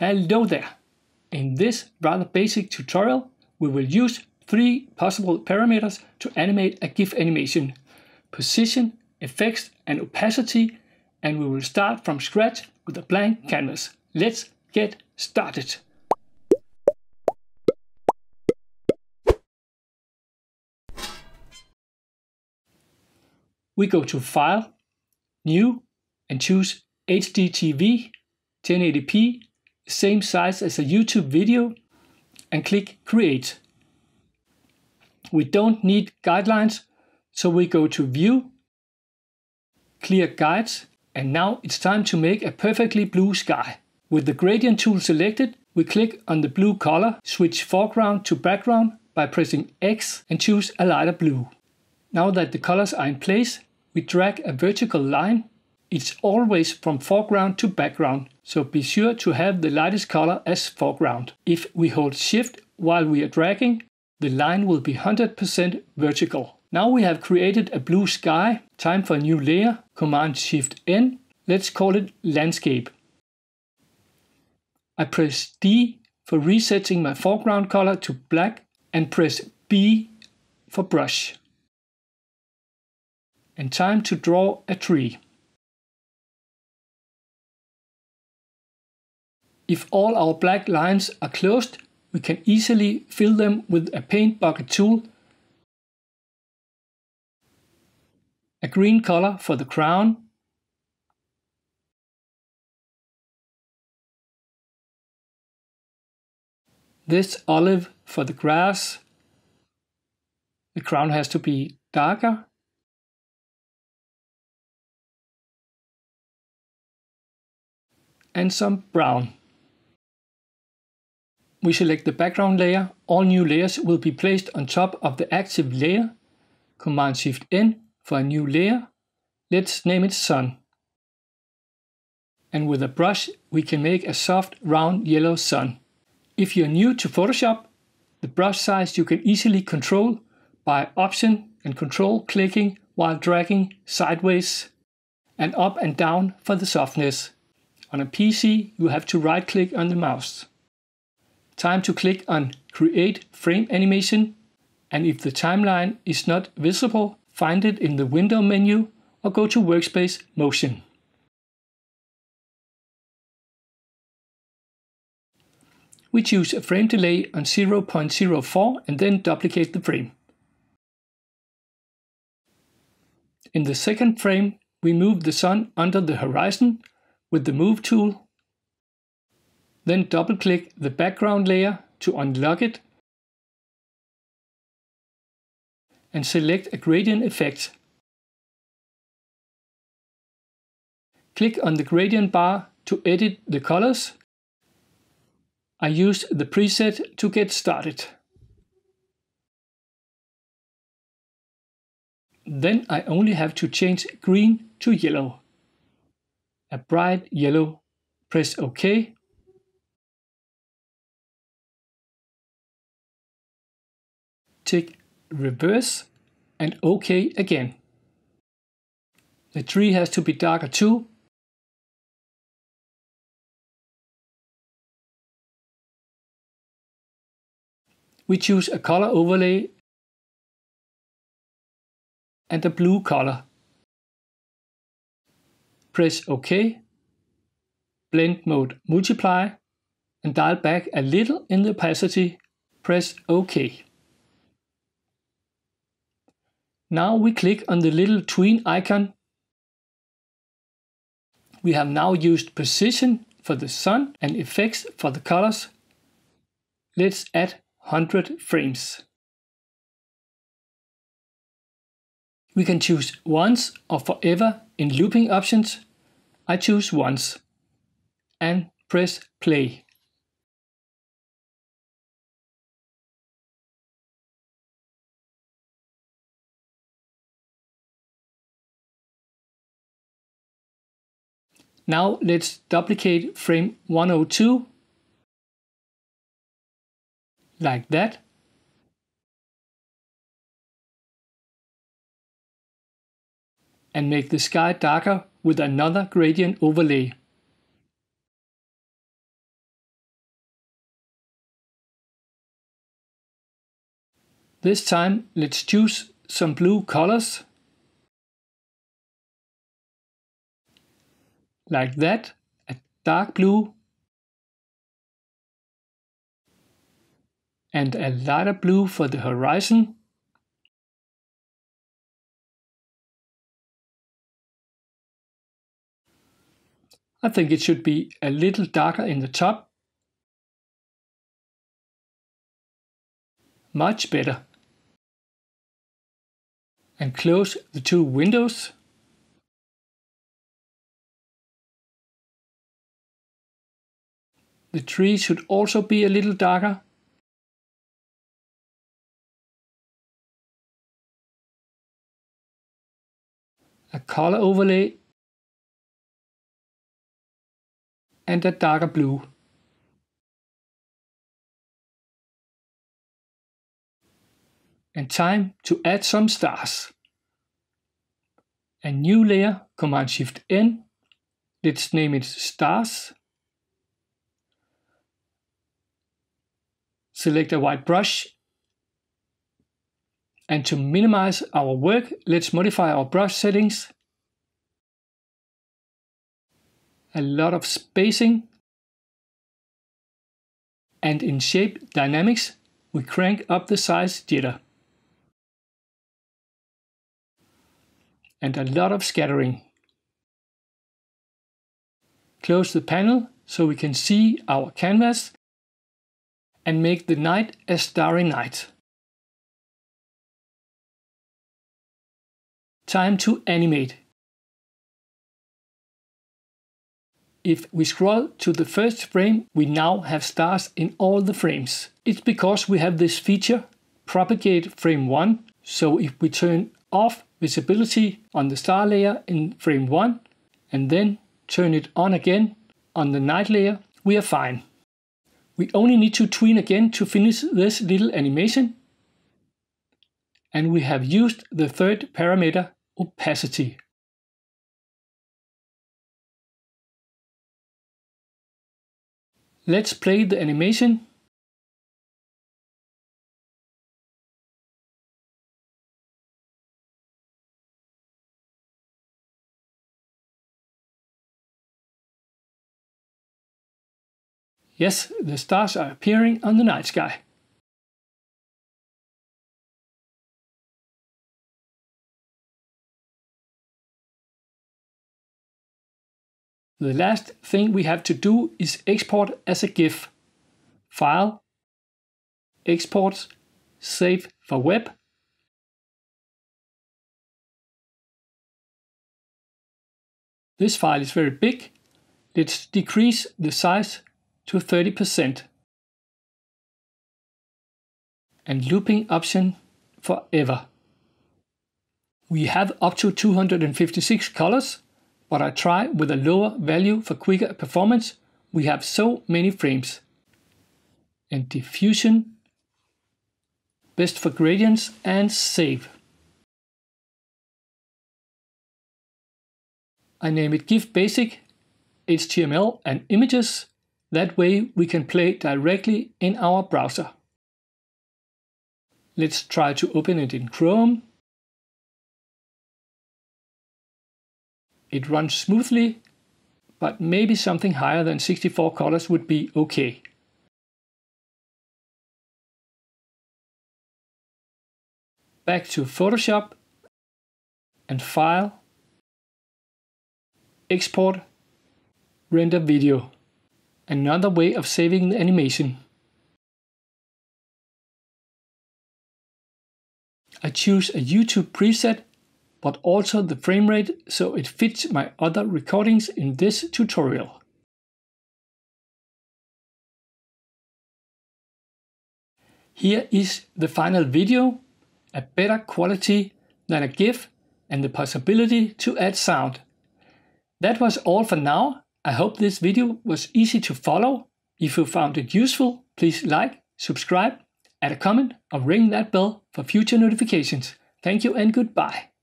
Hello there! In this rather basic tutorial, we will use three possible parameters to animate a GIF animation. Position, effects and opacity and we will start from scratch with a blank canvas. Let's get started! We go to File, New and choose HDTV 1080p same size as a YouTube video and click Create. We don't need guidelines, so we go to View, Clear Guides, and now it's time to make a perfectly blue sky. With the gradient tool selected, we click on the blue color, switch foreground to background by pressing X and choose a lighter blue. Now that the colors are in place, we drag a vertical line it's always from foreground to background, so be sure to have the lightest color as foreground. If we hold shift while we are dragging, the line will be 100% vertical. Now we have created a blue sky, time for a new layer, Command Shift N, let's call it landscape. I press D for resetting my foreground color to black and press B for brush. And time to draw a tree. If all our black lines are closed, we can easily fill them with a paint bucket tool, a green color for the crown, this olive for the grass, the crown has to be darker, and some brown we select the background layer, all new layers will be placed on top of the active layer. Command Shift N for a new layer. Let's name it Sun. And with a brush, we can make a soft, round yellow sun. If you're new to Photoshop, the brush size you can easily control by Option and Control clicking while dragging sideways and up and down for the softness. On a PC, you have to right click on the mouse. Time to click on Create Frame Animation and if the timeline is not visible, find it in the Window menu or go to Workspace Motion. We choose a frame delay on 0.04 and then duplicate the frame. In the second frame, we move the sun under the horizon with the Move tool then double click the background layer to unlock it and select a gradient effect. Click on the gradient bar to edit the colors. I use the preset to get started. Then I only have to change green to yellow. A bright yellow. Press OK tick reverse and OK again. The tree has to be darker too. We choose a color overlay and a blue color. Press OK, blend mode multiply and dial back a little in the opacity. Press OK. Now we click on the little tween icon. We have now used position for the sun and effects for the colors. Let's add 100 frames. We can choose once or forever in looping options. I choose once and press play. Now let's duplicate frame 102 like that. And make the sky darker with another gradient overlay. This time let's choose some blue colors Like that, a dark blue and a lighter blue for the horizon. I think it should be a little darker in the top. Much better. And close the two windows. The tree should also be a little darker. A color overlay and a darker blue. And time to add some stars. A new layer, Command Shift N. Let's name it stars. Select a white brush. And to minimize our work, let's modify our brush settings a lot of spacing. And in shape dynamics, we crank up the size jitter. And a lot of scattering. Close the panel so we can see our canvas and make the night a starry night. Time to animate. If we scroll to the first frame, we now have stars in all the frames. It's because we have this feature, propagate frame 1. So if we turn off visibility on the star layer in frame 1 and then turn it on again on the night layer, we are fine. We only need to tween again to finish this little animation. And we have used the third parameter, opacity. Let's play the animation. Yes, the stars are appearing on the night sky. The last thing we have to do is export as a GIF. File, Export, Save for web. This file is very big. Let's decrease the size to 30%. And looping option forever. We have up to 256 colors but I try with a lower value for quicker performance. We have so many frames. And diffusion, best for gradients and save. I name it GIF Basic, HTML and images. That way we can play directly in our browser. Let's try to open it in Chrome. It runs smoothly, but maybe something higher than 64 colors would be okay. Back to Photoshop and File, Export, Render Video. Another way of saving the animation. I choose a YouTube preset but also the frame rate so it fits my other recordings in this tutorial. Here is the final video, a better quality than a GIF and the possibility to add sound. That was all for now. I hope this video was easy to follow. If you found it useful, please like, subscribe, add a comment or ring that bell for future notifications. Thank you and goodbye.